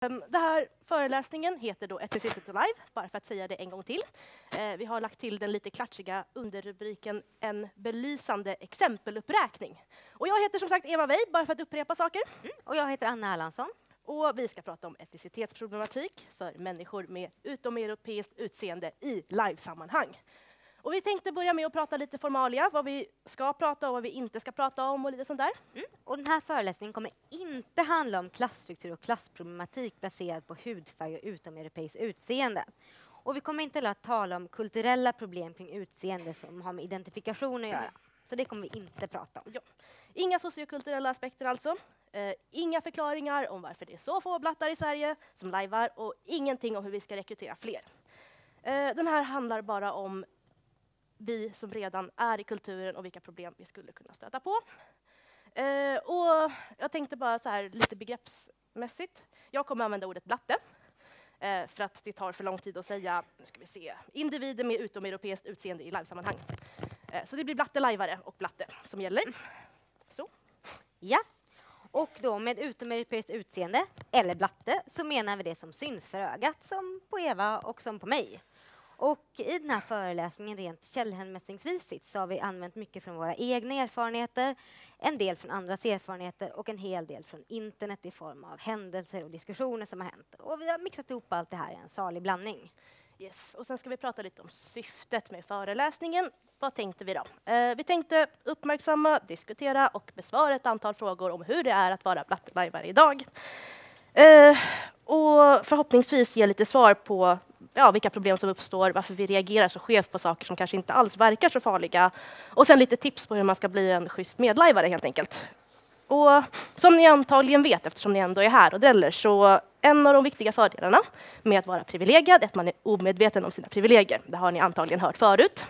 Um, Den här föreläsningen heter då Etnicitet Alive, bara för att säga det en gång till. Eh, Vi har lagt till den lite klatschiga underrubriken En belysande exempeluppräkning. Och jag heter som sagt Eva Wey, bara för att upprepa saker. Och jag heter Anna Erlandsson. Och vi ska prata om etnicitetsproblematik för människor med utomeuropeiskt utseende i livesammanhang. Och vi tänkte börja med att prata lite formalia, vad vi ska prata och vad vi inte ska prata om och lite sånt där. Och den här föreläsningen kommer inte handla om klassstruktur och klassproblematik baserad på hudfärg och utomeuropeiskt utseende. Och vi kommer inte heller att tala om kulturella problem kring utseende som har med identifikation att göra. Så det kommer vi inte prata om. Ja. Inga sociokulturella aspekter alltså. Eh, inga förklaringar om varför det är så få blattar i Sverige som lajvar och ingenting om hur vi ska rekrytera fler. Eh, den här handlar bara om vi som redan är i kulturen och vilka problem vi skulle kunna stöta på. Eh, och jag tänkte bara så här lite begreppsmässigt. Jag kommer använda ordet blatte eh, för att det tar för lång tid att säga, nu ska vi se, individer med utomeuropeiskt utseende i livesammanhang. Eh, så det blir blatte, lajvare och blatte som gäller. Så. Ja. Och då med utomeuropeiskt utseende, eller blatte, så menar vi det som syns för ögat, som på Eva och som på mig. Och i den här föreläsningen, rent källhänvisningsvisigt, så har vi använt mycket från våra egna erfarenheter, en del från andras erfarenheter och en hel del från internet i form av händelser och diskussioner som har hänt. Och vi har mixat ihop allt det här i en salig blandning. Yes. Och sen ska vi prata lite om syftet med föreläsningen. Vad tänkte vi då? Eh, vi tänkte uppmärksamma, diskutera och besvara ett antal frågor om hur det är att vara blattelajvare idag. Eh, och förhoppningsvis ge lite svar på ja, vilka problem som uppstår, varför vi reagerar så skevt på saker som kanske inte alls verkar så farliga. Och sen lite tips på hur man ska bli en schysst medlajvare helt enkelt. Och som ni antagligen vet, eftersom ni ändå är här och dräller, så en av de viktiga fördelarna med att vara privilegierad är att man är omedveten om sina privilegier. Det har ni antagligen hört förut.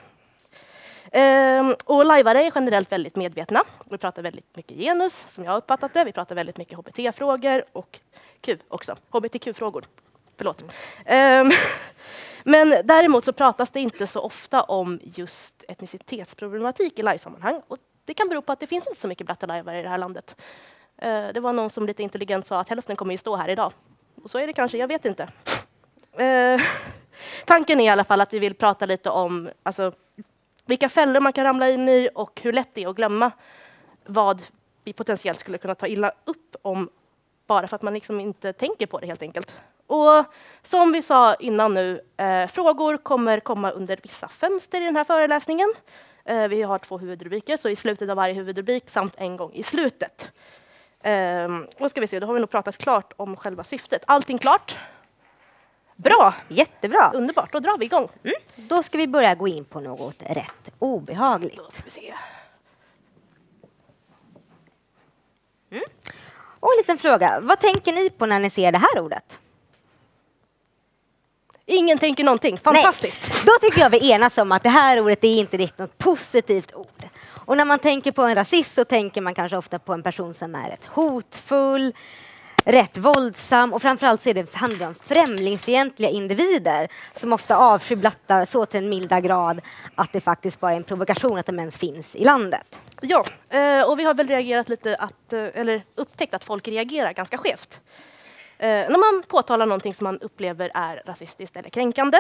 Ehm, och lajvare är generellt väldigt medvetna. Vi pratar väldigt mycket genus, som jag har uppfattat det. Vi pratar väldigt mycket hbt-frågor och Q också. hbtq-frågor. Förlåt. Um, men däremot så pratas det inte så ofta om just etnicitetsproblematik i livesammanhang. Och det kan bero på att det finns inte så mycket blattelajvare i det här landet. Uh, det var någon som lite intelligent sa att hälften kommer ju stå här idag. Och så är det kanske, jag vet inte. Uh, tanken är i alla fall att vi vill prata lite om alltså, vilka fällor man kan ramla in i och hur lätt det är att glömma vad vi potentiellt skulle kunna ta illa upp om bara för att man liksom inte tänker på det helt enkelt. Och som vi sa innan nu, eh, frågor kommer komma under vissa fönster i den här föreläsningen. Eh, vi har två huvudrubriker, så i slutet av varje huvudrubrik samt en gång i slutet. Eh, och ska vi se, då har vi nog pratat klart om själva syftet. Allting klart? Bra, Jättebra! underbart, då drar vi igång. Då ska vi börja gå in på något rätt obehagligt. Då ska vi se. Och en liten fråga, vad tänker ni på när ni ser det här ordet? Ingen tänker någonting, fantastiskt. Nej. Då tycker jag vi enas om att det här ordet är inte riktigt något positivt ord. Och när man tänker på en rasist så tänker man kanske ofta på en person som är rätt hotfull, rätt våldsam och framförallt så är det, handlar det om främlingsfientliga individer som ofta avskyr blattar så till en milda grad att det faktiskt bara är en provokation att de ens finns i landet. Ja, eh, och vi har väl reagerat lite att, eh, eller upptäckt att folk reagerar ganska skevt. Eh, när man påtalar någonting som man upplever är rasistiskt eller kränkande.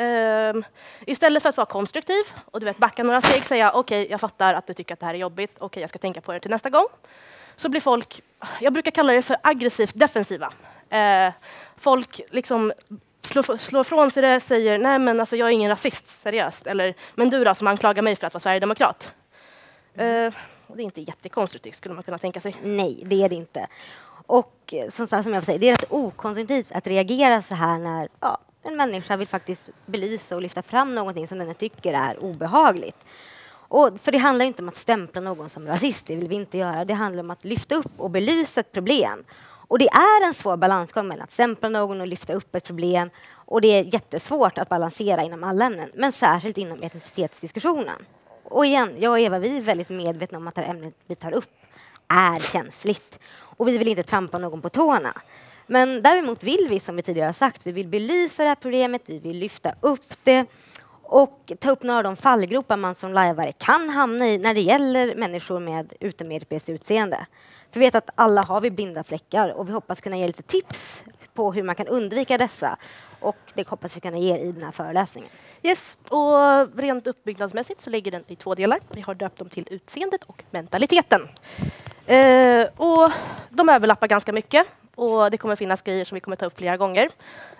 Um, istället för att vara konstruktiv och du vet, backa några steg och säga okej, jag fattar att du tycker att det här är jobbigt, okej, jag ska tänka på det till nästa gång. Så blir folk, jag brukar kalla det för aggressivt defensiva. Uh, folk liksom slår, slår från sig det, säger nej men alltså jag är ingen rasist, seriöst. Eller men du då som anklagar mig för att vara sverigedemokrat. Uh, och det är inte jättekonstruktivt skulle man kunna tänka sig. Nej, det är det inte. Och eh, som, som jag säger, det är rätt okonstruktivt att reagera så här när ja, en människa vill faktiskt belysa och lyfta fram någonting som den tycker är obehagligt. Och, för det handlar inte om att stämpla någon som rasist, det vill vi inte göra. Det handlar om att lyfta upp och belysa ett problem. Och det är en svår balansgång mellan att stämpla någon och lyfta upp ett problem. Och det är jättesvårt att balansera inom alla ämnen, men särskilt inom etnicitetsdiskussionen. Och igen, jag och Eva, vi är väldigt medvetna om att det här ämnet vi tar upp är känsligt. Och vi vill inte trampa någon på tårna. Men däremot vill vi, som vi tidigare har sagt, vi vill belysa det här problemet, vi vill lyfta upp det och ta upp några av de fallgropar man som lajvare kan hamna i när det gäller människor med utomeuropeiskt utseende. För vi vet att alla har vi blinda fläckar och vi hoppas kunna ge lite tips på hur man kan undvika dessa. Och det hoppas vi kunna ge er i den här föreläsningen. Yes, och rent uppbyggnadsmässigt så ligger den i två delar. Vi har döpt dem till utseendet och mentaliteten. Eh, och de överlappar ganska mycket och det kommer finnas grejer som vi kommer ta upp flera gånger.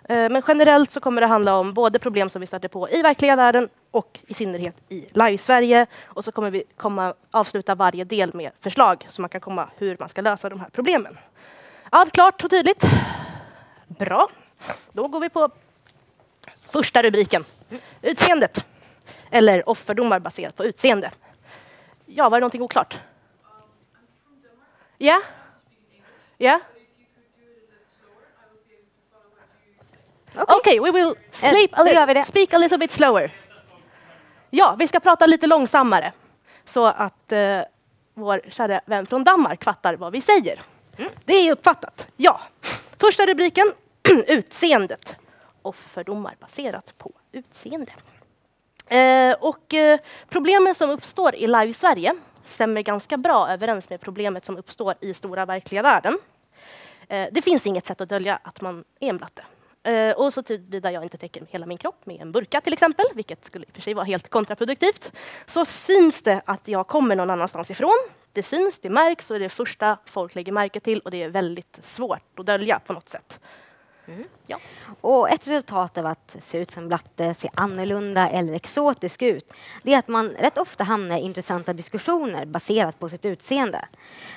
Eh, men generellt så kommer det handla om både problem som vi stöter på i verkliga världen och i synnerhet i live-Sverige. Och så kommer vi komma, avsluta varje del med förslag så man kan komma hur man ska lösa de här problemen. Allt klart och tydligt? Bra. Då går vi på första rubriken. Utseendet. Eller offerdomar baserat på utseende. Ja, var det någonting oklart? Ja? Ja? Okej, we will sleep a li speak a little bit slower. Ja, vi ska prata lite långsammare så att uh, vår kära vän från Danmark fattar vad vi säger. Mm. Det är uppfattat. Ja. Första rubriken, utseendet. och fördomar baserat på utseende. Eh, och eh, problemen som uppstår i Live Sverige stämmer ganska bra överens med problemet som uppstår i stora verkliga världen. Eh, det finns inget sätt att dölja att man är en blatte. Eh, och så tillvida jag inte täcker hela min kropp med en burka till exempel, vilket skulle i och för sig vara helt kontraproduktivt, så syns det att jag kommer någon annanstans ifrån. Det syns, det märks och det är det första folk lägger märke till och det är väldigt svårt att dölja på något sätt. Mm. Ja. Och ett resultat av att se ut som blatte, se annorlunda eller exotisk ut, det är att man rätt ofta hamnar i intressanta diskussioner baserat på sitt utseende.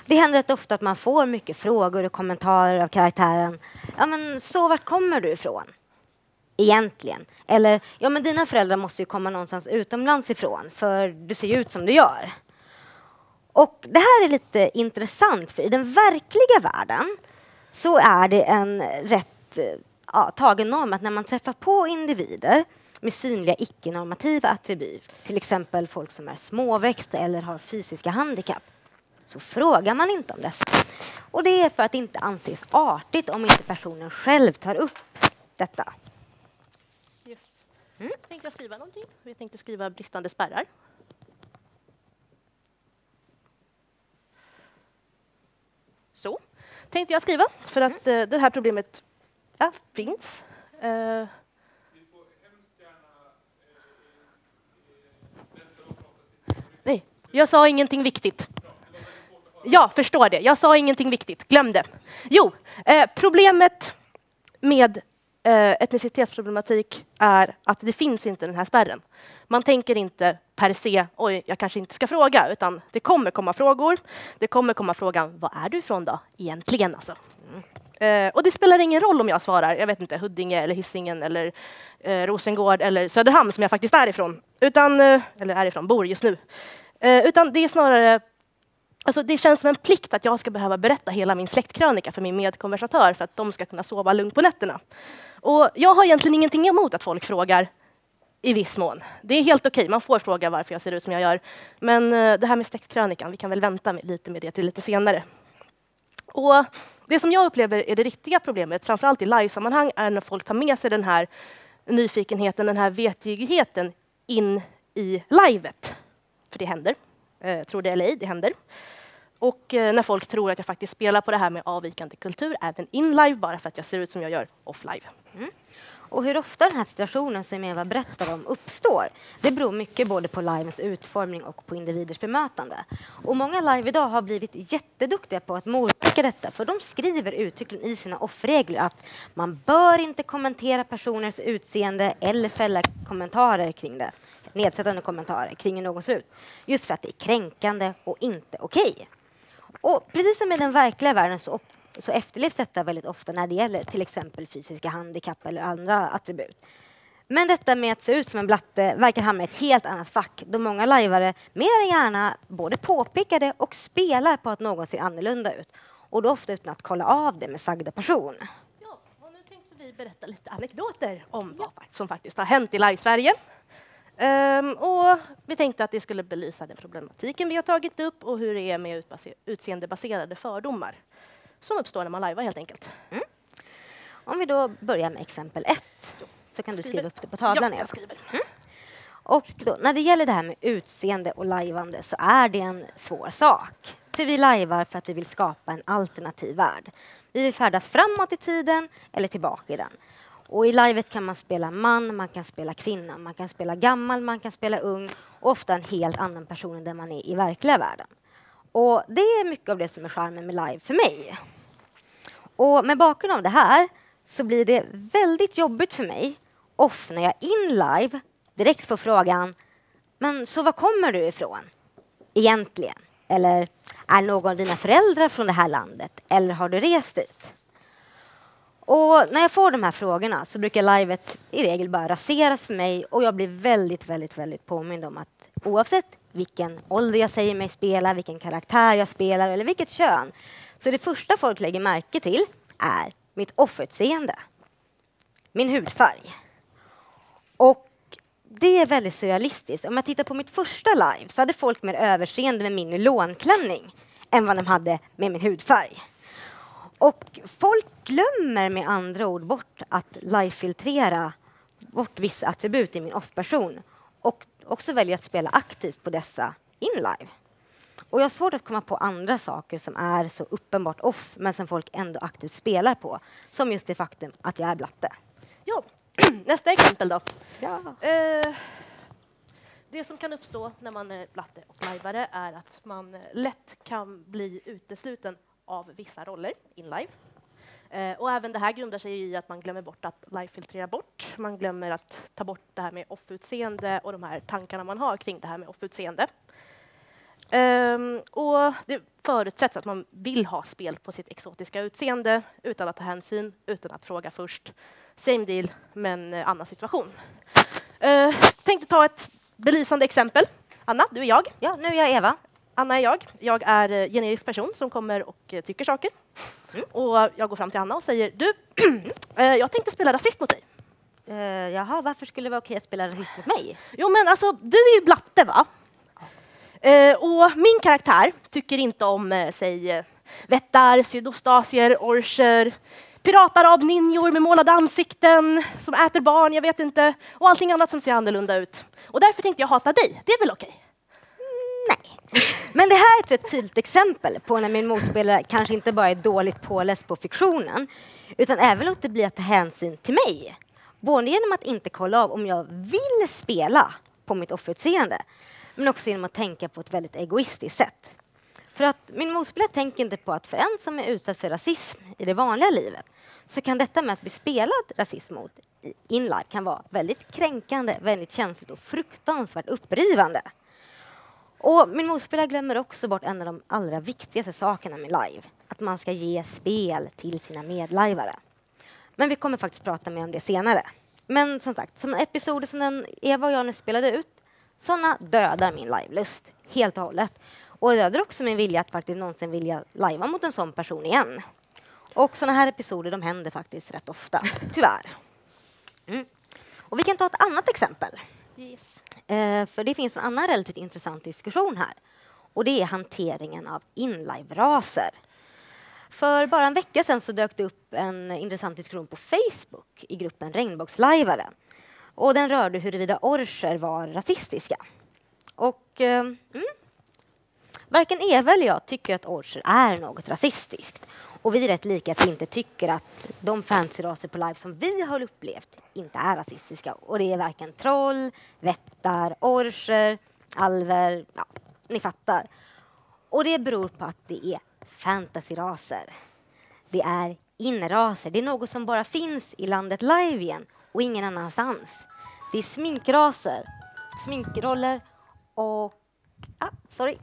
Det händer rätt ofta att man får mycket frågor och kommentarer av karaktären. Ja, men så vart kommer du ifrån? Egentligen. Eller, ja men dina föräldrar måste ju komma någonstans utomlands ifrån, för du ser ju ut som du gör. Och det här är lite intressant, för i den verkliga världen så är det en rätt ja, tagen norm att när man träffar på individer med synliga icke-normativa attribut, till exempel folk som är småväxta eller har fysiska handikapp, så frågar man inte om dessa. Och det är för att det inte anses artigt om inte personen själv tar upp detta. Yes. Mm. Tänkte jag skriva någonting? Vi tänkte skriva bristande spärrar. Så tänkte jag skriva för att mm. det här problemet ja, finns. Uh, nej, jag sa ingenting viktigt. Ja, förstår det. Jag sa ingenting viktigt. Glöm det. Jo, eh, problemet med eh, etnicitetsproblematik är att det finns inte den här spärren. Man tänker inte per se, oj, jag kanske inte ska fråga, utan det kommer komma frågor. Det kommer komma frågan, var är du ifrån då, egentligen? Alltså. Mm. Eh, och det spelar ingen roll om jag svarar, jag vet inte, Huddinge eller Hisingen eller eh, Rosengård eller Söderhamn som jag faktiskt är ifrån, utan, eh, eller är ifrån, bor just nu. Eh, utan det är snarare Alltså det känns som en plikt att jag ska behöva berätta hela min släktkrönika för min medkonversatör för att de ska kunna sova lugnt på nätterna. Och jag har egentligen ingenting emot att folk frågar i viss mån. Det är helt okej, okay. man får fråga varför jag ser ut som jag gör. Men eh, det här med släktkrönikan, vi kan väl vänta med, lite med det till lite senare. Och det som jag upplever är det riktiga problemet, framförallt i livesammanhang, är när folk tar med sig den här nyfikenheten, den här vetgirigheten in i livet. För det händer. Eh, tror det eller ej, det händer. Och eh, när folk tror att jag faktiskt spelar på det här med avvikande kultur, även in live, bara för att jag ser ut som jag gör off live. Mm och hur ofta den här situationen som Eva berättar om uppstår, det beror mycket både på livens utformning och på individers bemötande. Och många live idag har blivit jätteduktiga på att motverka detta, för de skriver uttryckligen i sina off-regler att man bör inte kommentera personers utseende eller fälla kommentarer kring det, nedsättande kommentarer kring hur någon ser ut, just för att det är kränkande och inte okej. Okay. Och precis som i den verkliga världen så så efterlevs detta väldigt ofta när det gäller till exempel fysiska handikapp eller andra attribut. Men detta med att se ut som en blatte verkar hamna i ett helt annat fack då många lajvare mer än gärna både påpekar det och spelar på att någon ser annorlunda ut och då ofta utan att kolla av det med sagda person. Ja, och nu tänkte vi berätta lite anekdoter om vad som faktiskt har hänt i Live-Sverige. Um, och vi tänkte att det skulle belysa den problematiken vi har tagit upp och hur det är med utseendebaserade fördomar som uppstår när man lajvar helt enkelt. Mm. Om vi då börjar med exempel ett så kan du skriva upp det på tavlan. Ja, jag skriver. Mm. Och då, när det gäller det här med utseende och lajvande så är det en svår sak. För vi lajvar för att vi vill skapa en alternativ värld. Vi vill färdas framåt i tiden eller tillbaka i den. Och i livet kan man spela man, man kan spela kvinna, man kan spela gammal, man kan spela ung och ofta en helt annan person än den man är i verkliga världen. Och det är mycket av det som är charmen med live för mig. Och med bakgrund av det här så blir det väldigt jobbigt för mig off när jag in live direkt får frågan Men så var kommer du ifrån? Egentligen? Eller är någon av dina föräldrar från det här landet? Eller har du rest dit? Och när jag får de här frågorna så brukar livet i regel bara raseras för mig och jag blir väldigt, väldigt, väldigt påmind om att oavsett vilken ålder jag säger mig spela, vilken karaktär jag spelar eller vilket kön, så det första folk lägger märke till är mitt offerutseende, min hudfärg. Och det är väldigt surrealistiskt. Om jag tittar på mitt första live så hade folk mer överseende med min nylonklänning än vad de hade med min hudfärg. Och folk glömmer med andra ord bort att live-filtrera bort vissa attribut i min off-person och också väljer att spela aktivt på dessa in live. Och jag har svårt att komma på andra saker som är så uppenbart off men som folk ändå aktivt spelar på. Som just det faktum att jag är blatte. Ja, nästa exempel då. Ja. Eh, det som kan uppstå när man är blatte och lajvare är att man eh, lätt kan bli utesluten av vissa roller in live. Eh, och även det här grundar sig i att man glömmer bort att live-filtrera bort. Man glömmer att ta bort det här med off-utseende och de här tankarna man har kring det här med off-utseende. Um, och det förutsätts att man vill ha spel på sitt exotiska utseende utan att ta hänsyn, utan att fråga först. Same deal, men uh, annan situation. Uh, tänkte ta ett belysande exempel. Anna, du är jag. ja, nu är jag Eva. Anna är jag. Jag är uh, generisk person som kommer och uh, tycker saker. Mm. Och jag går fram till Anna och säger du, jag tänkte spela rasist mot dig. Uh, jaha, varför skulle det vara okej att spela rasist mot mig? Jo, men alltså, du är ju blatte, va? Eh, och min karaktär tycker inte om, eh, säg, eh, vättar, sydostasier, orcher, piratarab, ninjor med målade ansikten som äter barn, jag vet inte, och allting annat som ser annorlunda ut. Och därför tänkte jag hata dig. Det är väl okej? Okay? Nej. Men det här är ett rätt tydligt exempel på när min motspelare kanske inte bara är dåligt påläst på fiktionen utan även låter bli att ta hänsyn till mig. Både genom att inte kolla av om jag vill spela på mitt offerutseende men också genom att tänka på ett väldigt egoistiskt sätt. För att min motspelare tänker inte på att för en som är utsatt för rasism i det vanliga livet så kan detta med att bli spelad rasism mot in live kan vara väldigt kränkande, väldigt känsligt och fruktansvärt upprivande. Och min motspelare glömmer också bort en av de allra viktigaste sakerna med live, att man ska ge spel till sina medlivare. Men vi kommer faktiskt prata mer om det senare. Men som sagt, som en episod som den Eva och jag nu spelade ut sådana dödar min livelust helt och hållet. Och dödar också min vilja att faktiskt någonsin vilja lajva mot en sån person igen. Och sådana här episoder de händer faktiskt rätt ofta, tyvärr. Mm. Och vi kan ta ett annat exempel. Yes. Eh, för det finns en annan relativt intressant diskussion här. Och det är hanteringen av inlive-raser. För bara en vecka sedan så dök det upp en intressant diskussion på Facebook i gruppen Regnbågslajvare och den rörde huruvida orcher var rasistiska. Och eh, mm, varken Eva eller jag tycker att orcher är något rasistiskt. Och vi är rätt lika att vi inte tycker att de fancy-raser på live som vi har upplevt inte är rasistiska. Och det är varken troll, vättar, orcher, alver, ja, ni fattar. Och det beror på att det är fantasyraser, Det är inraser. Det är något som bara finns i landet live igen och ingen annanstans. Det är sminkraser, sminkroller och... Ah, sorry.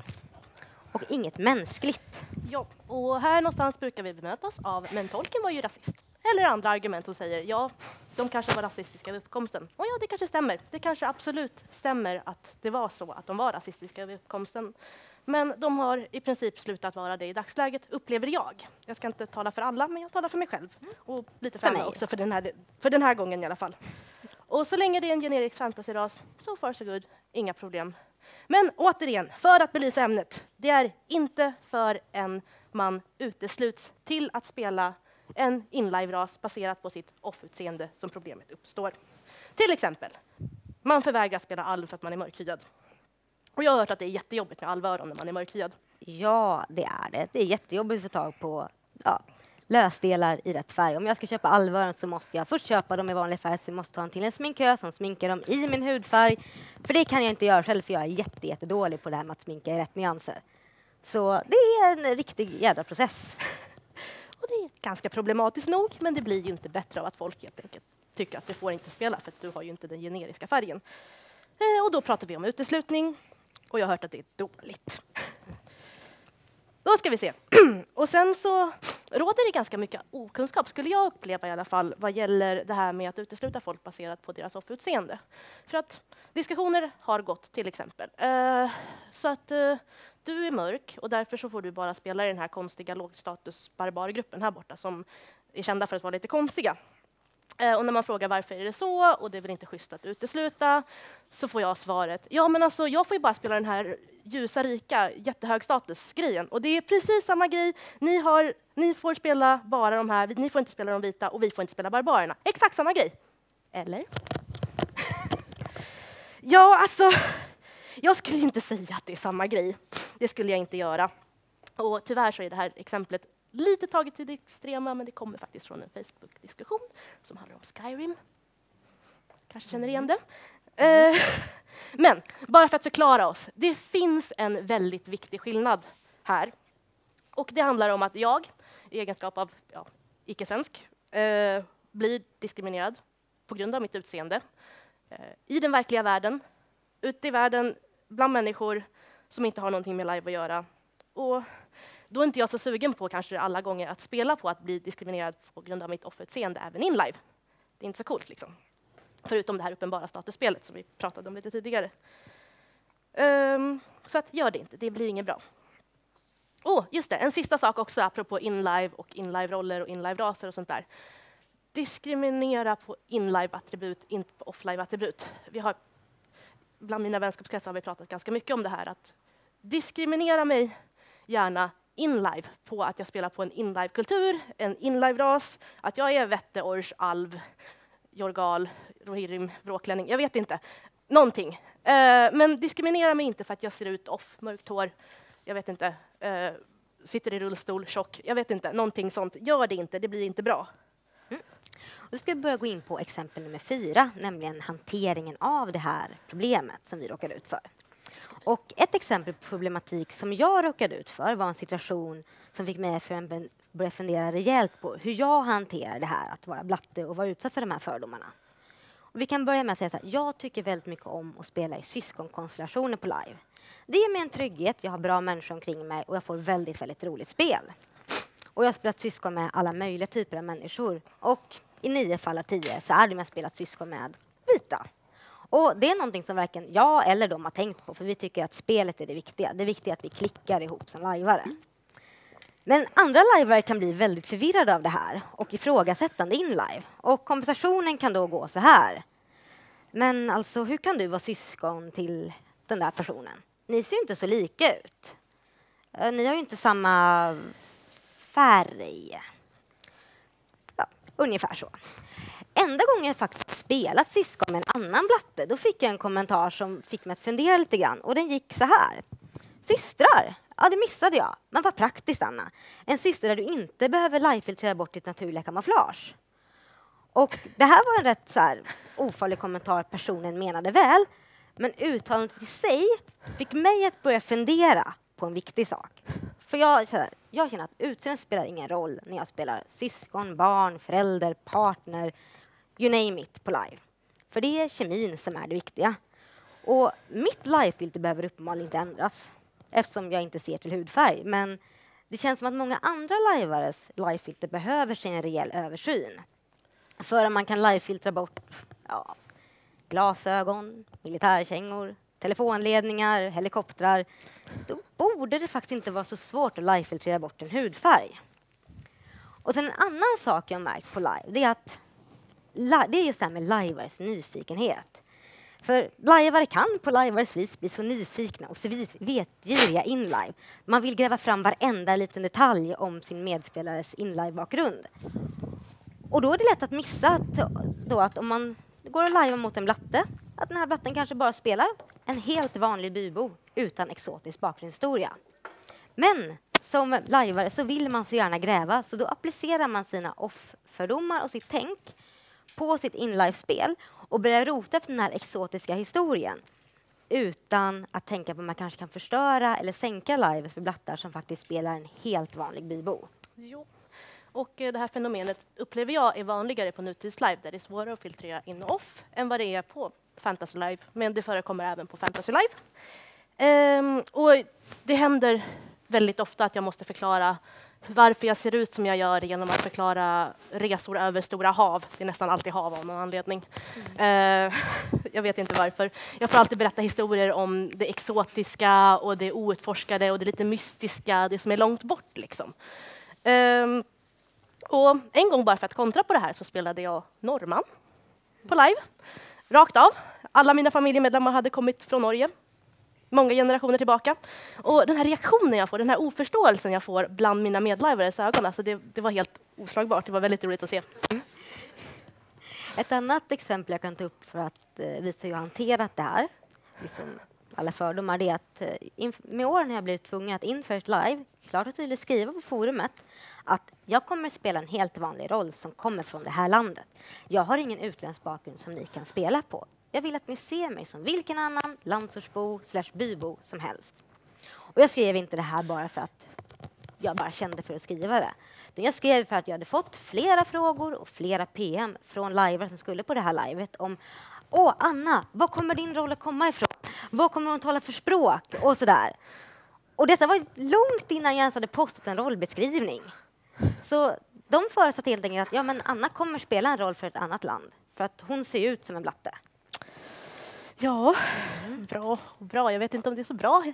Och inget mänskligt. Ja, och här någonstans brukar vi bemötas av men tolken var ju rasist. Eller andra argument som säger ja, de kanske var rasistiska vid uppkomsten. Och ja, det kanske stämmer. Det kanske absolut stämmer att det var så att de var rasistiska vid uppkomsten. Men de har i princip slutat vara det i dagsläget, upplever jag. Jag ska inte tala för alla, men jag talar för mig själv. Och lite för, för mig också, för den, här, för den här gången i alla fall. Och så länge det är en generisk fantasyras, so far so good, inga problem. Men återigen, för att belysa ämnet. Det är inte för en man utesluts till att spela en inlive-ras baserat på sitt off-utseende som problemet uppstår. Till exempel, man förvägras spela alv för att man är mörkhyad. Och jag har hört att det är jättejobbigt med alvöron när man är mörkhyad. Ja, det är det. Det är jättejobbigt att få tag på ja, lösdelar i rätt färg. Om jag ska köpa allvören så måste jag först köpa dem i vanlig färg, så jag måste ta en till en sminkör som sminkar dem i min hudfärg. För det kan jag inte göra själv, för jag är jätte, jättedålig på det här med att sminka i rätt nyanser. Så det är en riktig jädra process. Och det är ganska problematiskt nog, men det blir ju inte bättre av att folk helt enkelt tycker att du får inte spela för att du har ju inte den generiska färgen. Eh, och då pratar vi om uteslutning och jag har hört att det är dåligt. Då ska vi se. Och sen så råder det ganska mycket okunskap, skulle jag uppleva i alla fall, vad gäller det här med att utesluta folk baserat på deras offerutseende. För att diskussioner har gått, till exempel. Eh, så att eh, du är mörk och därför så får du bara spela i den här konstiga lågstatus barbargruppen här borta som är kända för att vara lite konstiga. Eh, och när man frågar varför är det så och det är väl inte schysst att utesluta så får jag svaret ja men alltså jag får ju bara spela den här ljusa, rika, jättehög status-grejen och det är precis samma grej. Ni, har, ni får spela bara de här, ni får inte spela de vita och vi får inte spela barbarerna. Exakt samma grej. Eller? ja, alltså jag skulle inte säga att det är samma grej. Det skulle jag inte göra. Och tyvärr så är det här exemplet lite taget till det extrema, men det kommer faktiskt från en Facebook-diskussion som handlar om Skyrim. Kanske känner igen det. Mm. Eh, men bara för att förklara oss. Det finns en väldigt viktig skillnad här. Och det handlar om att jag, i egenskap av ja, icke-svensk, eh, blir diskriminerad på grund av mitt utseende. Eh, I den verkliga världen, ute i världen, bland människor som inte har någonting med live att göra. Och då är inte jag så sugen på kanske alla gånger att spela på att bli diskriminerad på grund av mitt offerutseende även in live. Det är inte så coolt liksom. Förutom det här uppenbara statusspelet som vi pratade om lite tidigare. Um, så att gör det inte, det blir inget bra. Oh, just det, en sista sak också apropå inlive och inlive-roller och inlive-raser och sånt där. Diskriminera på inlive-attribut, inte på offlive-attribut. Vi har, bland mina vänskapskretsar har vi pratat ganska mycket om det här att diskriminera mig gärna inlive på att jag spelar på en inlive-kultur, en inlive-ras, att jag är vette, ors, alv, jorgal, rohirrim, vråklänning, jag vet inte. Någonting. Eh, men diskriminera mig inte för att jag ser ut off, mörkt hår, jag vet inte, eh, sitter i rullstol, tjock, jag vet inte, någonting sånt. Gör det inte, det blir inte bra. Mm. Då ska vi börja gå in på exempel nummer fyra, nämligen hanteringen av det här problemet som vi råkade ut för. Och ett exempel på problematik som jag råkade ut för var en situation som fick mig att börja fundera rejält på hur jag hanterar det här att vara blatte och vara utsatt för de här fördomarna. Och vi kan börja med att säga så här, jag tycker väldigt mycket om att spela i syskonkonstellationer på live. Det ger mig en trygghet, jag har bra människor omkring mig och jag får väldigt, väldigt roligt spel. Och jag har spelat syskon med alla möjliga typer av människor. Och i nio fall av tio så är det jag spelat syskon med vita. Och det är någonting som varken jag eller de har tänkt på, för vi tycker att spelet är det viktiga. Det viktiga är att vi klickar ihop som lajvare. Men andra lajvare kan bli väldigt förvirrade av det här och ifrågasättande in live. Och konversationen kan då gå så här. Men alltså, hur kan du vara syskon till den där personen? Ni ser ju inte så lika ut. Eh, ni har ju inte samma färg. Ja, ungefär så enda gången jag faktiskt spelat syskon med en annan blatte, då fick jag en kommentar som fick mig att fundera lite grann. Och den gick så här. Systrar? Ja, det missade jag. Men vad praktiskt, Anna. En syster där du inte behöver livefiltrera bort ditt naturliga kamouflage. Och det här var en rätt så här, ofarlig kommentar personen menade väl. Men uttalandet i sig fick mig att börja fundera på en viktig sak. För jag, här, jag känner att utseendet spelar ingen roll när jag spelar syskon, barn, förälder, partner, you name it på live. För det är kemin som är det viktiga. Och mitt livefilter behöver uppenbarligen inte ändras eftersom jag inte ser till hudfärg. Men det känns som att många andra liveares livefilter behöver sig en rejäl översyn. För om man kan livefiltra bort ja, glasögon, militärkängor, telefonledningar, helikoptrar, då borde det faktiskt inte vara så svårt att livefiltrera bort en hudfärg. Och sen en annan sak jag märkt på live, det är att det är just det här med lajvares nyfikenhet. För lajvare kan på lajvares vis bli så nyfikna och så vetgiriga inlive. Man vill gräva fram varenda liten detalj om sin medspelares inlive-bakgrund. Och då är det lätt att missa att, då att om man går och lajvar mot en blatte, att den här blatten kanske bara spelar en helt vanlig bybo utan exotisk bakgrundshistoria. Men som lajvare så vill man så gärna gräva, så då applicerar man sina off-fördomar och sitt tänk på sitt inlive-spel och börjar rota efter den här exotiska historien utan att tänka på att man kanske kan förstöra eller sänka live för blattar som faktiskt spelar en helt vanlig bybo. Jo. Och eh, det här fenomenet upplever jag är vanligare på nutidslive där det är svårare att filtrera in och off än vad det är på Fantasy Live. Men det förekommer även på Fantasy Live. Ehm, och det händer väldigt ofta att jag måste förklara varför jag ser ut som jag gör genom att förklara resor över stora hav. Det är nästan alltid hav av någon anledning. Mm. Uh, jag vet inte varför. Jag får alltid berätta historier om det exotiska och det outforskade och det lite mystiska, det som är långt bort. Liksom. Um, och en gång bara för att kontra på det här så spelade jag norrman på live, rakt av. Alla mina familjemedlemmar hade kommit från Norge många generationer tillbaka. Och den här reaktionen jag får, den här oförståelsen jag får bland mina medlivares ögon, alltså det, det var helt oslagbart. Det var väldigt roligt att se. Mm. Ett annat exempel jag kan ta upp för att eh, visa hur jag hanterat det här, liksom alla fördomar, det är att eh, med åren har jag blivit tvungen att inför ett live klart och tydligt skriva på forumet att jag kommer spela en helt vanlig roll som kommer från det här landet. Jag har ingen utländsk bakgrund som ni kan spela på. Jag vill att ni ser mig som vilken annan landsortsbo slash bybo som helst. Och jag skrev inte det här bara för att jag bara kände för att skriva det. Jag skrev för att jag hade fått flera frågor och flera PM från lajvare som skulle på det här livet om Åh, Anna, var kommer din roll att komma ifrån? Vad kommer hon att tala för språk? Och sådär. Och detta var långt innan jag ens hade postat en rollbeskrivning. Så de förutsatte helt enkelt att ja, men Anna kommer spela en roll för ett annat land, för att hon ser ut som en blatte. Ja, mm. bra bra. Jag vet inte om det är så bra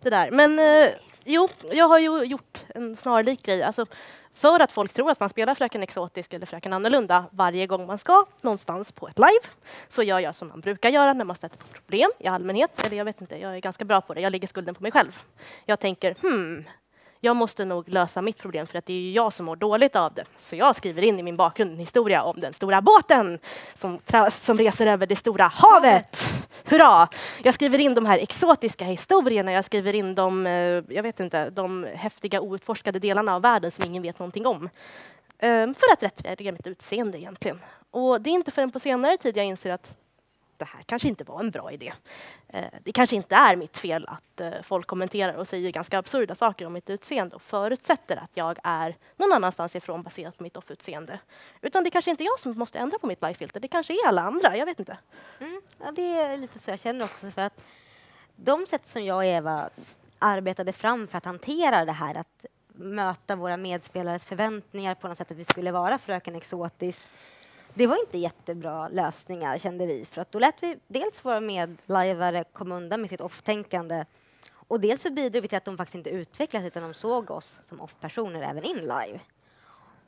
det där. Men eh, jo, jag har ju gjort en snarlik grej. Alltså, för att folk tror att man spelar Fröken Exotisk eller Fröken Annorlunda varje gång man ska någonstans på ett live så gör jag som man brukar göra när man stöter på problem i allmänhet. Eller jag vet inte, jag är ganska bra på det. Jag lägger skulden på mig själv. Jag tänker, hmm, jag måste nog lösa mitt problem för att det är ju jag som mår dåligt av det. Så jag skriver in i min bakgrund en historia om den stora båten som, som reser över det stora havet. Hurra! Jag skriver in de här exotiska historierna, jag skriver in de, eh, jag vet inte, de häftiga outforskade delarna av världen som ingen vet någonting om. Ehm, för att rättfärdiga mitt utseende egentligen. Och det är inte förrän på senare tid jag inser att det här kanske inte var en bra idé. Eh, det kanske inte är mitt fel att eh, folk kommenterar och säger ganska absurda saker om mitt utseende och förutsätter att jag är någon annanstans ifrån baserat på mitt off-utseende. Utan det kanske inte är jag som måste ändra på mitt live-filter. Det kanske är alla andra. Jag vet inte. Mm, ja, det är lite så jag känner också. För att de sätt som jag och Eva arbetade fram för att hantera det här att möta våra medspelares förväntningar på något sätt att vi skulle vara Fröken Exotisk det var inte jättebra lösningar kände vi för att då lät vi dels våra medlajvare komma undan med sitt off-tänkande och dels så bidrog vi till att de faktiskt inte utvecklades utan de såg oss som off-personer även in live.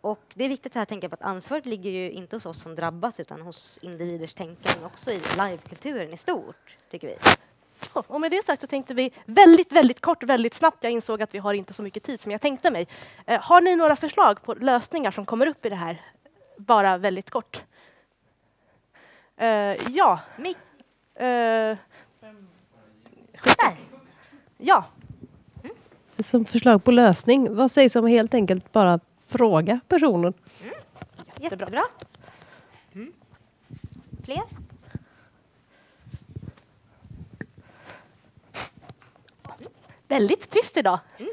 Och det är viktigt att tänka på att ansvaret ligger ju inte hos oss som drabbas utan hos individers tänkande också i livekulturen i stort, tycker vi. Och med det sagt så tänkte vi väldigt, väldigt kort, väldigt snabbt. Jag insåg att vi har inte så mycket tid som jag tänkte mig. Eh, har ni några förslag på lösningar som kommer upp i det här bara väldigt kort. Uh, ja. Mick. Uh, ja. Mm. Som förslag på lösning, vad sägs om helt enkelt bara fråga personen? Mm. Jättebra. Mm. Fler? Väldigt tyst idag. Mm.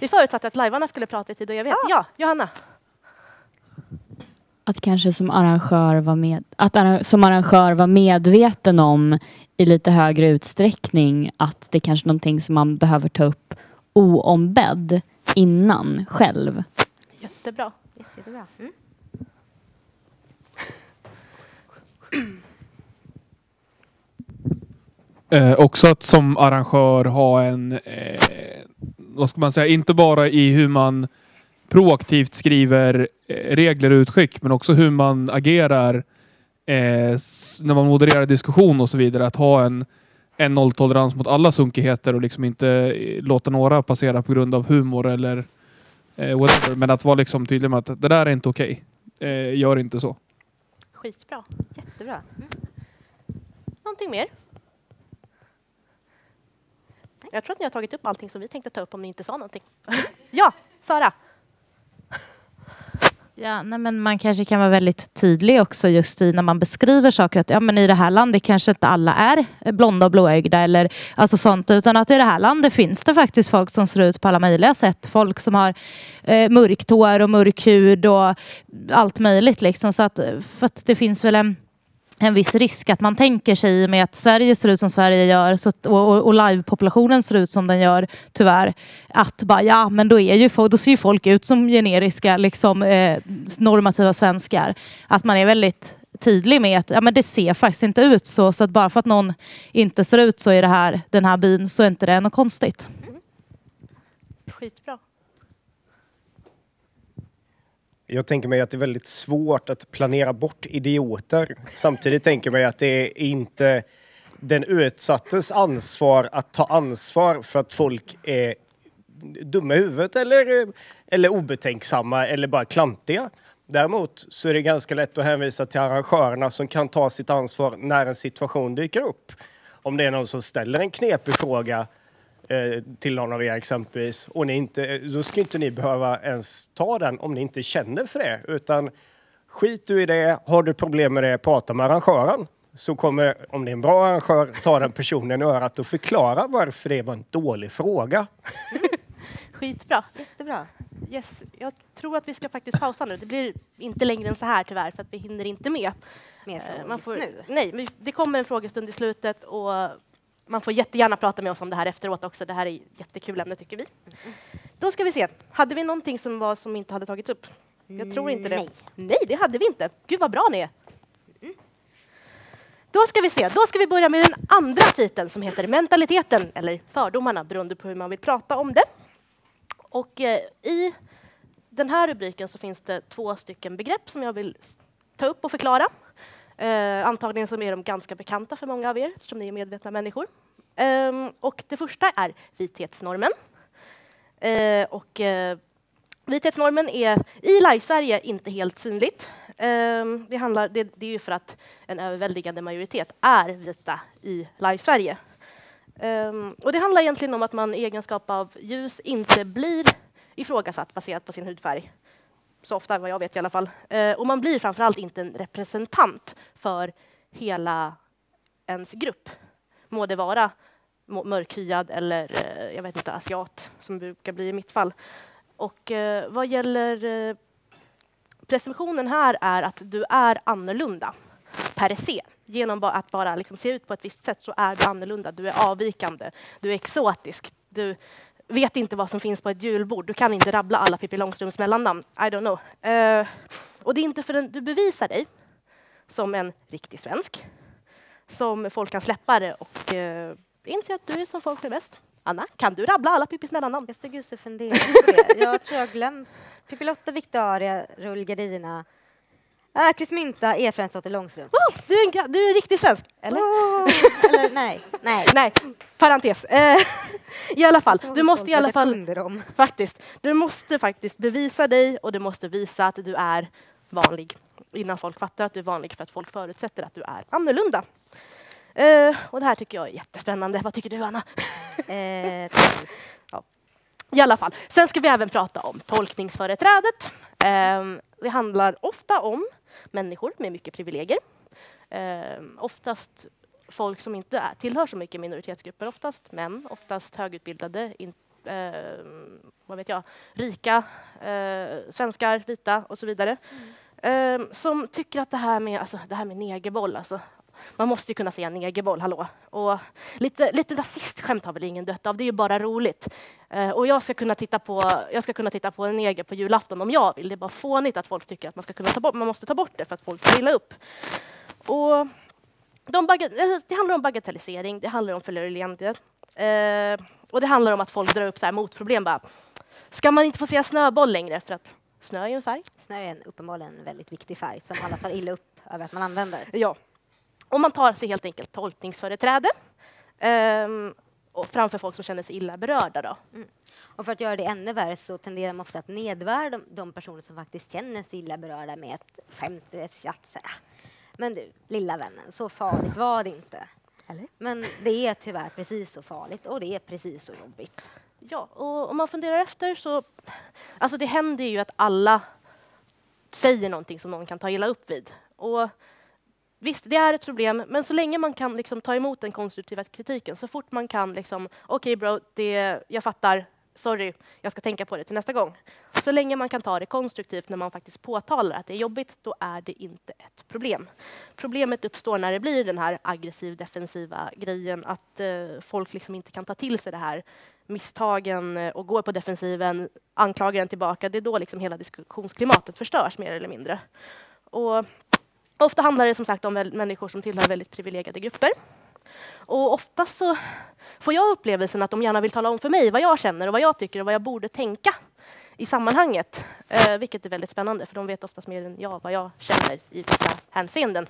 Vi förutsatte att lajvarna skulle prata i tid och jag vet. Ja, ja Johanna att kanske som arrangör, var med, att som arrangör vara medveten om i lite högre utsträckning att det kanske är någonting som man behöver ta upp oombedd innan själv. Jättebra. Jättebra. Mm. Eh, också att som arrangör ha en, eh, vad ska man säga, inte bara i hur man proaktivt skriver eh, regler och utskick men också hur man agerar eh, när man modererar diskussion och så vidare. Att ha en, en nolltolerans mot alla sunkigheter och liksom inte eh, låta några passera på grund av humor eller eh, whatever. Men att vara liksom tydlig med att det där är inte okej. Okay. Eh, gör inte så. Skitbra. Jättebra. Mm. Någonting mer? Jag tror att ni har tagit upp allting som vi tänkte ta upp om ni inte sa någonting. ja, Sara. Ja, nej men man kanske kan vara väldigt tydlig också just i när man beskriver saker att ja, men i det här landet kanske inte alla är eh, blonda och blåögda eller alltså sånt utan att i det här landet finns det faktiskt folk som ser ut på alla möjliga sätt. Folk som har eh, mörkt hår och mörk hud och allt möjligt liksom så att, eh, för att det finns väl en en viss risk att man tänker sig med att Sverige ser ut som Sverige gör så att, och, och, och livepopulationen ser ut som den gör tyvärr. Att bara ja men då, är ju, då ser ju folk ut som generiska liksom, eh, normativa svenskar. Att man är väldigt tydlig med att ja, men det ser faktiskt inte ut så. Så att bara för att någon inte ser ut så i det här, den här byn så är inte det något konstigt. Skitbra. Jag tänker mig att det är väldigt svårt att planera bort idioter. Samtidigt tänker jag mig att det är inte den utsattes ansvar att ta ansvar för att folk är dumma i huvudet eller, eller obetänksamma eller bara klantiga. Däremot så är det ganska lätt att hänvisa till arrangörerna som kan ta sitt ansvar när en situation dyker upp. Om det är någon som ställer en knepig fråga till någon av er exempelvis. Och ni inte, då ska inte ni behöva ens ta den om ni inte känner för det. Utan skit du i det, har du problem med det, prata med arrangören. Så kommer, om det är en bra arrangör, ta den personen i örat och förklara varför det var en dålig fråga. Skitbra. Jättebra. Yes, jag tror att vi ska faktiskt pausa nu. Det blir inte längre än så här tyvärr för att vi hinner inte med. Mer Eh, frågor man får, nu. Nej, det kommer en frågestund i slutet och man får jättegärna prata med oss om det här efteråt också. Det här är jättekul ämne tycker vi. Då ska vi se. Hade vi någonting som var som inte hade tagits upp? Jag tror inte det. Nej. Nej, det hade vi inte. Gud vad bra ni är. Då ska vi se. Då ska vi börja med den andra titeln som heter Mentaliteten eller fördomarna beroende på hur man vill prata om det. Och eh, i den här rubriken så finns det två stycken begrepp som jag vill ta upp och förklara. Eh, antagligen som är de ganska bekanta för många av er eftersom ni är medvetna människor. Ehm, och det första är vithetsnormen. Eh, och, eh, vithetsnormen är i live-Sverige inte helt synligt. Ehm, det, handlar, det, det är ju för att en överväldigande majoritet är vita i live-Sverige. Ehm, och det handlar egentligen om att man i egenskap av ljus inte blir ifrågasatt baserat på sin hudfärg. Så ofta vad jag vet i alla fall. Eh, och man blir framförallt inte en representant för hela ens grupp. Må det vara mörkhyad eller eh, jag vet inte, asiat som brukar bli i mitt fall. Och eh, vad gäller eh, presumtionen här är att du är annorlunda per se. Genom att bara liksom se ut på ett visst sätt så är du annorlunda. Du är avvikande. Du är exotisk. Du vet inte vad som finns på ett julbord. Du kan inte rabbla alla Pippi Långstrumps mellannamn. I don't know. Och det är inte förrän du bevisar dig som en riktig svensk som folk kan släppa det och uh, inse att du är som folk är bäst. Anna, kan du rabbla alla Pippis mellannamn? Jag stod just och funderade på det. Jag tror jag glömt Pippilotta, Victoria, rullgardina, äh, Chris Mynta, Efraimsdotter Långstrump. Oh, du, är en, du är en riktig svensk, eller? Oh, eller nej, nej. Nej, parentes. Eh, I alla fall, du måste i alla fall faktiskt, du måste faktiskt bevisa dig och du måste visa att du är vanlig innan folk fattar att du är vanlig för att folk förutsätter att du är annorlunda. Eh, och det här tycker jag är jättespännande. Vad tycker du Anna? Eh, tack. I alla fall. Sen ska vi även prata om tolkningsföreträdet. Ehm, det handlar ofta om människor med mycket privilegier. Ehm, oftast folk som inte är, tillhör så mycket minoritetsgrupper. Oftast män, oftast högutbildade, in, ehm, vad vet jag, rika, eh, svenskar, vita och så vidare. Ehm, som tycker att det här med, alltså, det här med negerboll, alltså, man måste ju kunna säga negerboll, hallå. Och lite, lite rasistskämt har väl ingen dött av, det är ju bara roligt. Eh, och jag ska, kunna titta på, jag ska kunna titta på en neger på julafton om jag vill. Det är bara fånigt att folk tycker att man, ska kunna ta bort, man måste ta bort det för att folk illa upp. Och de eh, det handlar om bagatellisering, det handlar om förlöjligande. Eh, och det handlar om att folk drar upp så här motproblem. Bara, ska man inte få säga snöboll längre? För att snö är ju en färg. Snö är en, uppenbarligen en väldigt viktig färg som alla tar illa upp över att man använder. Ja. Och man tar sig helt enkelt tolkningsföreträde. ehm, och framför folk som känner sig illa berörda. Då. Och för att göra det ännu värre så tenderar man ofta att nedvärda de, de personer som faktiskt känner sig illa berörda med ett skämt eller ett skratt. Men du, lilla vännen, så farligt var det inte. Eller? Men det är tyvärr precis så farligt och det är precis så jobbigt. Ja, och om man funderar efter så... Alltså det händer ju att alla säger någonting som någon kan ta illa upp vid. Och visst, det är ett problem, men så länge man kan liksom ta emot den konstruktiva kritiken, så fort man kan liksom, okej bro, det, jag fattar, sorry, jag ska tänka på det till nästa gång. Så länge man kan ta det konstruktivt när man faktiskt påtalar att det är jobbigt, då är det inte ett problem. Problemet uppstår när det blir den här aggressiv defensiva grejen, att eh, folk liksom inte kan ta till sig det här misstagen eh, och går på defensiven, anklagar den tillbaka. Det är då liksom hela diskussionsklimatet förstörs mer eller mindre. Och ofta handlar det som sagt om människor som tillhör väldigt privilegierade grupper. Och oftast så får jag upplevelsen att de gärna vill tala om för mig vad jag känner och vad jag tycker och vad jag borde tänka i sammanhanget. Eh, vilket är väldigt spännande för de vet oftast mer än jag vad jag känner i vissa hänseenden.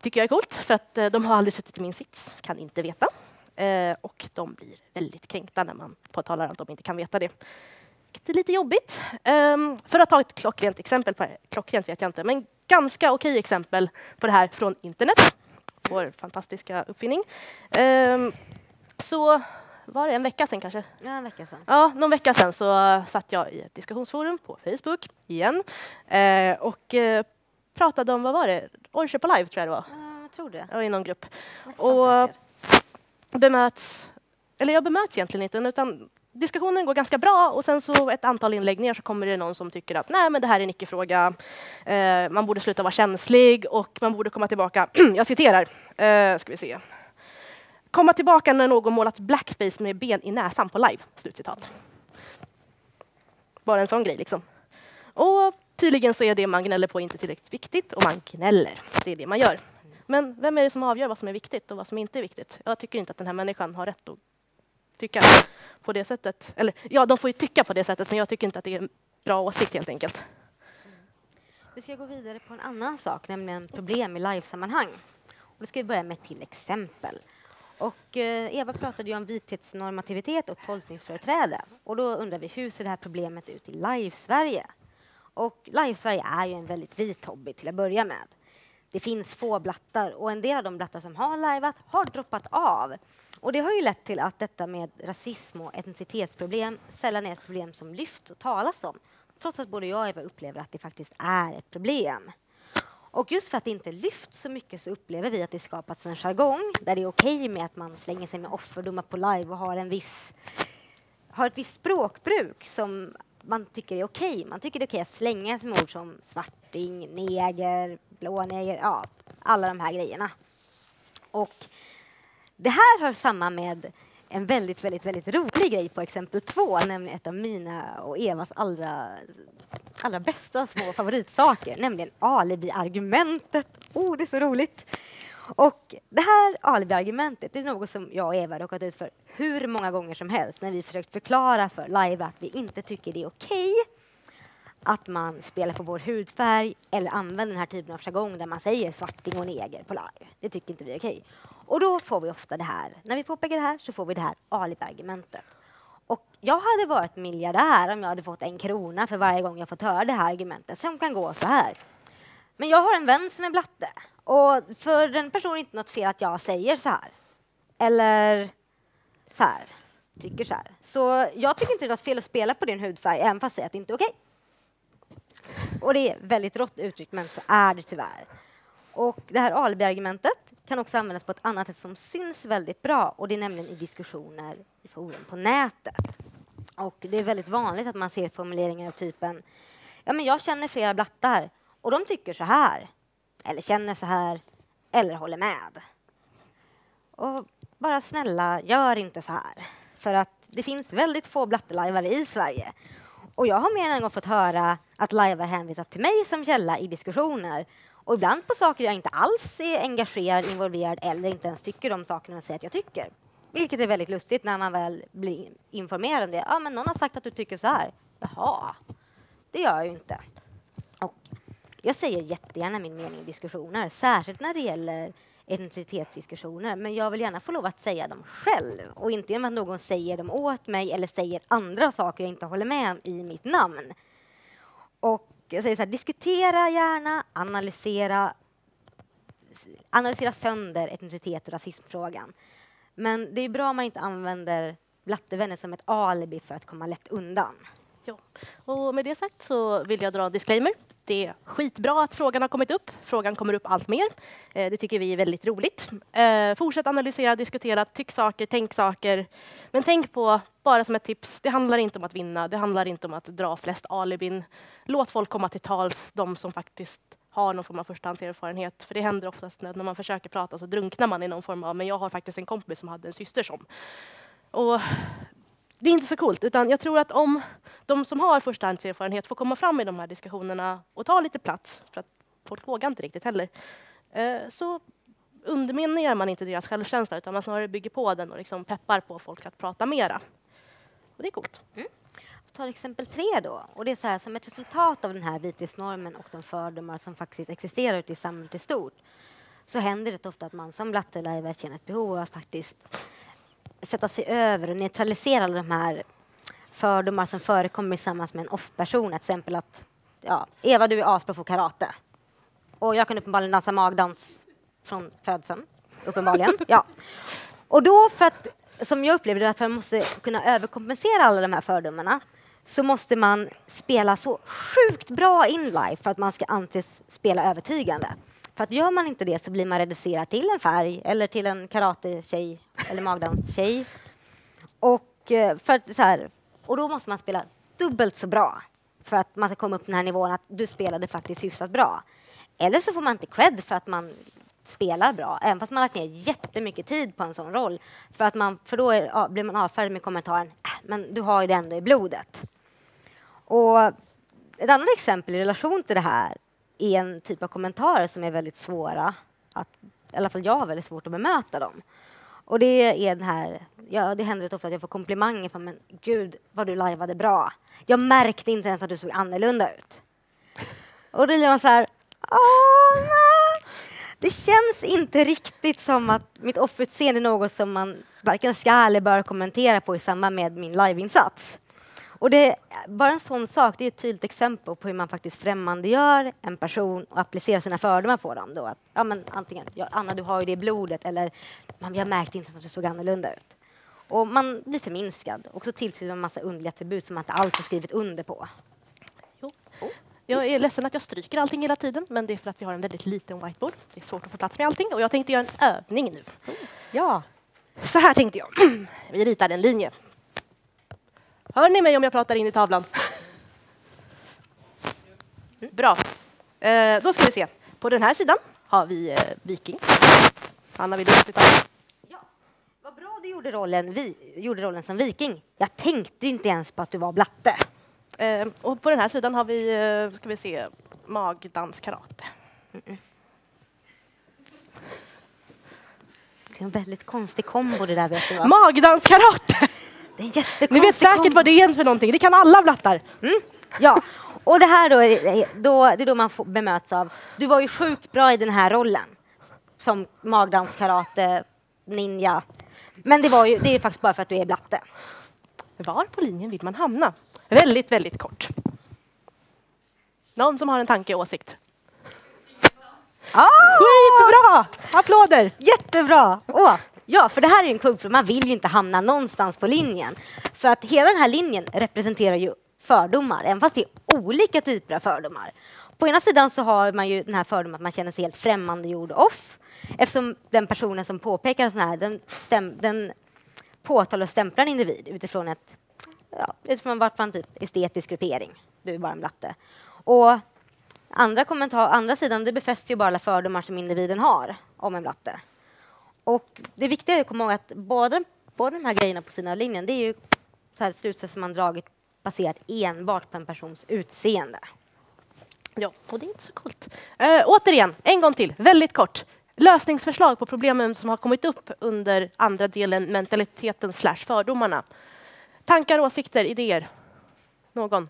Tycker jag är coolt för att eh, de har aldrig suttit i min sits, kan inte veta. Eh, och de blir väldigt kränkta när man påtalar att de inte kan veta det. Vilket är lite jobbigt. Ehm, för att ta ett klockrent exempel på det här, klockrent vet jag inte, men ganska okej exempel på det här från internet. Vår fantastiska uppfinning. Ehm, så var det en vecka sedan kanske? Ja, en vecka sedan. Ja, någon vecka sedan så uh, satt jag i ett diskussionsforum på Facebook igen eh, och eh, pratade om, vad var det, Orcher på live tror jag det var. Ja, jag tror det. Jag i någon grupp. Och bemöts, eller jag bemöts egentligen inte, utan diskussionen går ganska bra och sen så ett antal inlägg ner så kommer det någon som tycker att nej men det här är en icke-fråga, eh, man borde sluta vara känslig och man borde komma tillbaka, jag citerar, eh, ska vi se. Komma tillbaka när någon målat blackface med ben i näsan på live. Slutcitat. Bara en sån grej liksom. Och tydligen så är det man gnäller på inte tillräckligt viktigt och man gnäller. Det är det man gör. Men vem är det som avgör vad som är viktigt och vad som inte är viktigt? Jag tycker inte att den här människan har rätt att tycka på det sättet. Eller ja, de får ju tycka på det sättet, men jag tycker inte att det är en bra åsikt helt enkelt. Mm. Vi ska gå vidare på en annan sak, nämligen problem i livesammanhang. Och då ska vi börja med ett till exempel. Och eh, Eva pratade ju om vithetsnormativitet och tolkningsföreträde. Och då undrar vi, hur ser det här problemet ut i Live-Sverige? Och Live-Sverige är ju en väldigt vit hobby till att börja med. Det finns få blattar och en del av de blattar som har lajvat har droppat av. Och det har ju lett till att detta med rasism och etnicitetsproblem sällan är ett problem som lyfts och talas om. Trots att både jag och Eva upplever att det faktiskt är ett problem. Och just för att det inte lyfts så mycket så upplever vi att det skapats en jargong där det är okej med att man slänger sig med offerdomar på live och har en viss har ett visst språkbruk som man tycker är okej. Man tycker det är okej att slänga sig med ord som svarting, neger, blåneger, ja, alla de här grejerna. Och det här hör samman med en väldigt, väldigt, väldigt rolig grej på exempel två, nämligen ett av mina och Evas allra, allra bästa små favoritsaker, nämligen alibi-argumentet. Oh, det är så roligt! Och det här alibi-argumentet är något som jag och Eva råkat ut för hur många gånger som helst när vi försökt förklara för live att vi inte tycker det är okej att man spelar på vår hudfärg eller använder den här typen av jargong där man säger svarting och neger på live. Det tycker inte vi är okej. Och då får vi ofta det här, när vi påpekar det här så får vi det här alibi-argumentet. Och jag hade varit miljardär om jag hade fått en krona för varje gång jag fått höra det här argumentet som kan gå så här. Men jag har en vän som är blatte och för den personen är det inte något fel att jag säger så här. Eller så här, tycker så här. Så jag tycker inte det är något fel att spela på din hudfärg även fast jag säger att det inte är okej. Och det är väldigt rått uttryckt men så är det tyvärr. Och det här alibi-argumentet kan också användas på ett annat sätt som syns väldigt bra och det är nämligen i diskussioner i forum på nätet. Och det är väldigt vanligt att man ser formuleringar av typen Ja, men jag känner flera blattar och de tycker så här. Eller känner så här. Eller håller med. Och bara snälla, gör inte så här. För att det finns väldigt få blattelajvare i Sverige. Och jag har mer än en gång fått höra att lajvar hänvisat till mig som källa i diskussioner. Och ibland på saker jag inte alls är engagerad, involverad eller inte ens tycker de sakerna jag säger att jag tycker. Vilket är väldigt lustigt när man väl blir informerad om det. Ja, men någon har sagt att du tycker så här. Jaha, det gör jag ju inte. Och jag säger jättegärna min mening i diskussioner, särskilt när det gäller etnicitetsdiskussioner. Men jag vill gärna få lov att säga dem själv och inte genom att någon säger dem åt mig eller säger andra saker jag inte håller med om i mitt namn. Och jag säger så här, diskutera gärna, analysera, analysera sönder etnicitet och rasismfrågan. Men det är bra om man inte använder blattevänner som ett alibi för att komma lätt undan. Ja. Och med det sagt så vill jag dra en disclaimer. Det är skitbra att frågan har kommit upp. Frågan kommer upp allt mer. Eh, det tycker vi är väldigt roligt. Eh, fortsätt analysera, diskutera, tyck saker, tänk saker. Men tänk på, bara som ett tips, det handlar inte om att vinna. Det handlar inte om att dra flest alibin. Låt folk komma till tals, de som faktiskt har någon form av förstahandserfarenhet. För det händer oftast när man försöker prata så drunknar man i någon form av, men jag har faktiskt en kompis som hade en syster som. Och det är inte så coolt, utan jag tror att om de som har förstahandserfarenhet får komma fram i de här diskussionerna och ta lite plats, för att folk vågar inte riktigt heller, eh, så underminerar man inte deras självkänsla utan man snarare bygger på den och liksom peppar på folk att prata mera. Och det är coolt. Mm. Vi tar exempel tre då. Och det är så här, som ett resultat av den här vithetsnormen och de fördomar som faktiskt existerar ute i samhället i stort så händer det ofta att man som blattelajvare känner ett behov av att faktiskt sätta sig över och neutralisera alla de här fördomar som förekommer tillsammans med en off-person. Till exempel att ja, Eva, du är asbra på karate. Och jag kan uppenbarligen dansa magdans från födseln. Uppenbarligen. ja. Och då, för att, som jag upplever det, att man måste kunna överkompensera alla de här fördomarna så måste man spela så sjukt bra in live för att man ska anses spela övertygande. För att gör man inte det så blir man reducerad till en färg eller till en karate-tjej eller magdanstjej. Och, eh, för att, så här, och då måste man spela dubbelt så bra för att man ska komma upp till den här nivån att du spelade faktiskt hyfsat bra. Eller så får man inte cred för att man spelar bra, även fast man har lagt ner jättemycket tid på en sån roll. För, att man, för då är, ja, blir man avfärdad med kommentaren äh, men du har ju det ändå i blodet. Och ett annat exempel i relation till det här en typ av kommentarer som är väldigt svåra att, i alla fall jag har väldigt svårt att bemöta dem. Och det är den här, ja det händer rätt ofta att jag får komplimanger för men gud vad du lajvade bra. Jag märkte inte ens att du såg annorlunda ut. Och då blir man så här, åh nej. Det känns inte riktigt som att mitt offerutseende är något som man varken ska eller bör kommentera på i samband med min liveinsats. Och det, bara en sån sak, det är ett tydligt exempel på hur man faktiskt främmandegör en person och applicerar sina fördomar på dem. Då. Att, ja, men antingen, ja, Anna du har ju det i blodet eller man, jag märkte inte att du såg annorlunda ut. Och man blir förminskad och så tillskriver man en massa underliga attribut som man inte alls har skrivit under på. Jag är ledsen att jag stryker allting hela tiden, men det är för att vi har en väldigt liten whiteboard. Det är svårt att få plats med allting och jag tänkte göra en övning nu. Ja, Så här tänkte jag. Vi ritar en linje. Hör ni mig om jag pratar in i tavlan? Bra. Eh, då ska vi se. På den här sidan har vi eh, Viking. Anna, vill du flytta? vad bra du gjorde rollen, vi, gjorde rollen som viking. Jag tänkte inte ens på att du var blatte. Eh, och på den här sidan har vi, eh, ska vi se, magdanskarate. Det är en väldigt konstig kombo det där vet du va? Magdanskarate! Det är en jättekonstig Ni vet säkert vad det är för någonting. Det kan alla blattar. Ja, och det här då, är- då, det är då man får bemöts av, du var ju sjukt bra i den här rollen. Som magdanskarate, ninja. Men det, var ju, det är ju faktiskt bara för att du är blatte. Var på linjen vill man hamna? Väldigt, väldigt kort. Någon som har en tanke och åsikt? Ah, Skitbra! Applåder! jättebra! Åh, ja, för det här är en kuggfråga, man vill ju inte hamna någonstans på linjen. För att hela den här linjen representerar ju fördomar, även fast det är olika typer av fördomar. På ena sidan så har man ju den här fördomen att man känner sig helt främmandegjord off, eftersom den personen som påpekar sån här, den, stäm, den påtalar och stämplar en individ utifrån ett ja, utifrån vart man typ estetisk gruppering. Du är bara en blatte. Och andra, kommentar, andra sidan, det befäster ju bara alla fördomar som individen har om en blatte. Och det viktiga är att komma ihåg att båda, båda de här grejerna på sidan av linjen, det är ju så här slutsatser man dragit baserat enbart på en persons utseende. Ja, och det är inte så coolt. Eh, återigen, en gång till, väldigt kort. Lösningsförslag på problemen som har kommit upp under andra delen mentaliteten slash fördomarna. Tankar, åsikter, idéer? Någon?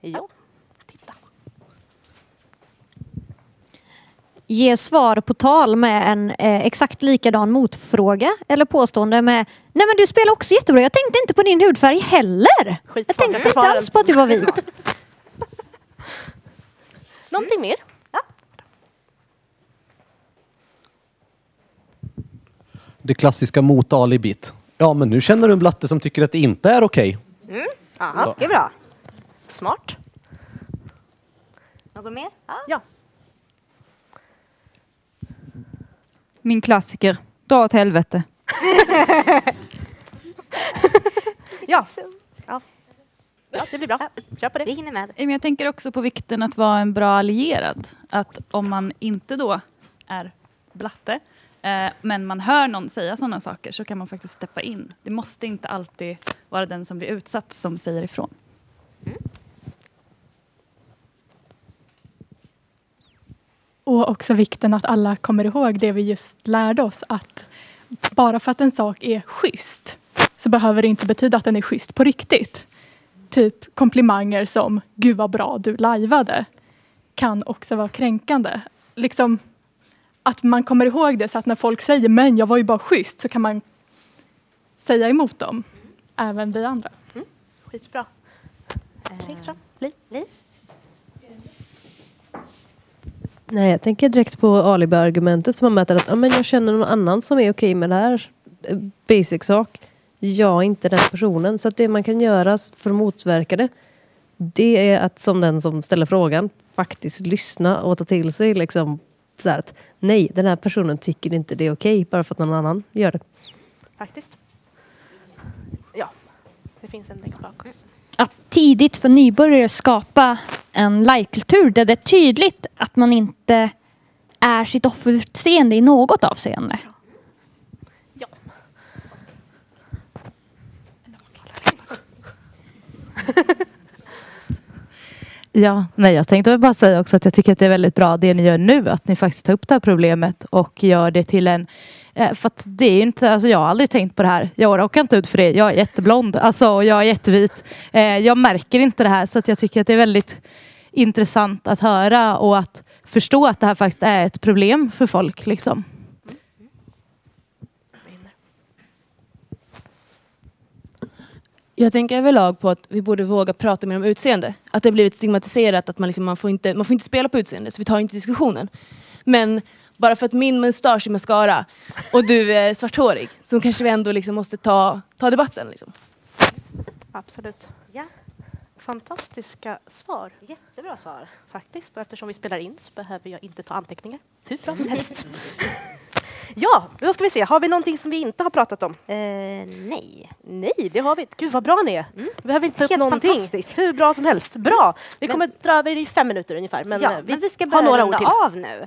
Ja, Ge svar på tal med en eh, exakt likadan motfråga eller påstående med Nej men du spelar också jättebra, jag tänkte inte på din hudfärg heller. Jag Skitsvag. tänkte Jag inte alls på att du var vit. Någonting mer? Det klassiska motalibit. Ja, men nu känner du en blatte som tycker att det inte är okej. Ja, mycket bra. Smart. Någon mer? Ja. Ja. Min klassiker. Dra åt helvete. Ja. ja. Ja, det blir bra. Kör på Vi det. hinner med. Men jag tänker också på vikten att vara en bra allierad. Att om man inte då är blatte, eh, men man hör någon säga sådana saker så kan man faktiskt steppa in. Det måste inte alltid vara den som blir utsatt som säger ifrån. Och också vikten att alla kommer ihåg det vi just lärde oss att bara för att en sak är schysst så behöver det inte betyda att den är schysst på riktigt. Typ komplimanger som Gud vad bra du lajvade kan också vara kränkande. Liksom att man kommer ihåg det så att när folk säger men jag var ju bara schysst så kan man säga emot dem. Även vi andra. Skitbra. Längst fram. Li. Li? Nej, jag tänker direkt på alibi-argumentet som man möter. att ah, men jag känner någon annan som är okej med det här. Eh, basic sak. Jag är inte den personen. Så att det man kan göra för att motverka det, det är att som den som ställer frågan faktiskt lyssna och ta till sig liksom så här att nej, den här personen tycker inte det är okej bara för att någon annan gör det. Faktiskt. Ja. Det finns en längst bak också att tidigt för nybörjare skapa en livekultur där det är tydligt att man inte är sitt offerutseende i något avseende. Ja, nej, jag tänkte bara säga också att jag tycker att det är väldigt bra det ni gör nu. Att ni faktiskt tar upp det här problemet och gör det till en... Eh, för att det är inte, alltså jag har aldrig tänkt på det här. Jag råkar inte ut för det. Jag är jätteblond alltså, och jag är jättevit. Eh, jag märker inte det här så att jag tycker att det är väldigt intressant att höra och att förstå att det här faktiskt är ett problem för folk. Liksom. Jag tänker överlag på att vi borde våga prata mer om utseende. Att det har blivit stigmatiserat att man, liksom, man, får inte, man får inte spela på utseende, så vi tar inte diskussionen. Men bara för att min mustasch är mascara och du är svarthårig så kanske vi ändå liksom måste ta, ta debatten. Liksom. Absolut. Ja. Fantastiska svar. Jättebra svar. Faktiskt. Och eftersom vi spelar in så behöver jag inte ta anteckningar. Hur bra som helst. ja, då ska vi se. Har vi någonting som vi inte har pratat om? Eh, nej. Nej, det har vi inte. Gud vad bra ni är. Vi behöver inte ta upp Helt någonting. fantastiskt. Hur bra som helst. Bra. Vi Men- kommer dra över i fem minuter ungefär. Men, ja, eh, men vi ska börja några ord runda till. av nu.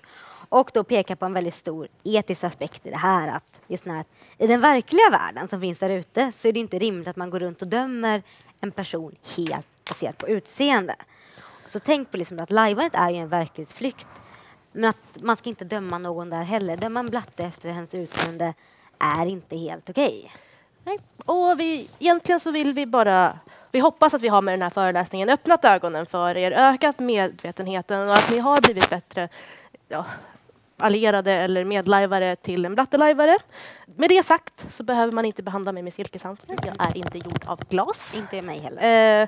Och då pekar på en väldigt stor etisk aspekt i det här. Att just när, att I den verkliga världen som finns där ute så är det inte rimligt att man går runt och dömer en person helt baserat på utseende. Så tänk på liksom att lajvandet är ju en verklighetsflykt. Men att man ska inte döma någon där heller. Döma en blatte efter hennes utseende är inte helt okej. Nej. Och vi, egentligen så vill vi bara vi hoppas att vi har med den här föreläsningen öppnat ögonen för er, ökat medvetenheten och att ni har blivit bättre ja, allierade eller medlajvare till en blattelajvare. Med det sagt så behöver man inte behandla mig med silkeshandsken. Jag är inte gjord av glas. Inte mig heller. Eh,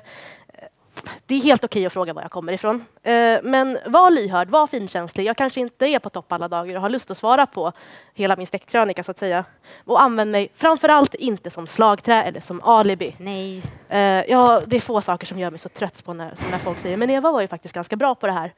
det är helt okej att fråga var jag kommer ifrån. Eh, men var lyhörd, var finkänslig. Jag kanske inte är på topp alla dagar och har lust att svara på hela min släktkrönika så att säga. Och använd mig framförallt inte som slagträ eller som alibi. Nej. Eh, ja, det är få saker som gör mig så trött på när, när folk säger men Eva var ju faktiskt ganska bra på det här.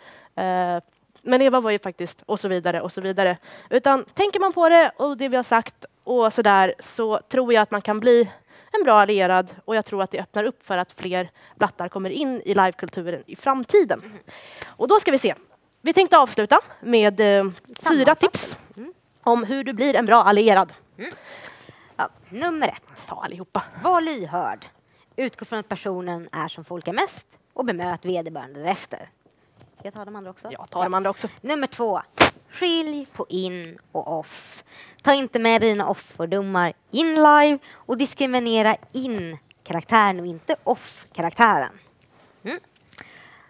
Eh, men Eva var ju faktiskt och så vidare och så vidare. Utan tänker man på det och det vi har sagt och sådär så tror jag att man kan bli en bra allierad och jag tror att det öppnar upp för att fler blattar kommer in i livekulturen i framtiden. Och då ska vi se. Vi tänkte avsluta med eh, fyra tips om hur du blir en bra allierad. Ja, nummer ett. Ta allihopa. Var lyhörd. Utgå från att personen är som folk är mest och bemöt vederbörande därefter. Ska jag ta de andra också? Ja, ta de andra också. Nummer två. Skilj på in och off. Ta inte med dina off-fördomar in live och diskriminera in-karaktären och inte off-karaktären. Mm.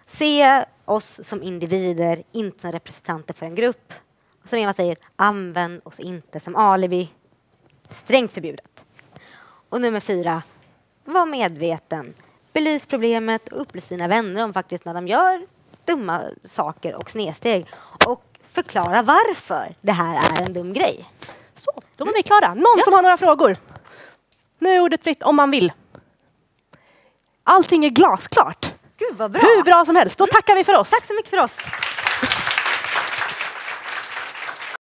Se oss som individer, inte som representanter för en grupp. Och som Eva säger, använd oss inte som alibi. Strängt förbjudet. Och nummer fyra, var medveten. Belys problemet och upplys dina vänner om faktiskt när de gör dumma saker och snedsteg. Och förklara varför det här är en dum grej. Så, då var vi klara. Någon som har några frågor? Nu är ordet fritt om man vill. Allting är glasklart. Gud vad bra. Hur bra som helst. Då tackar vi för oss. Tack så mycket för oss.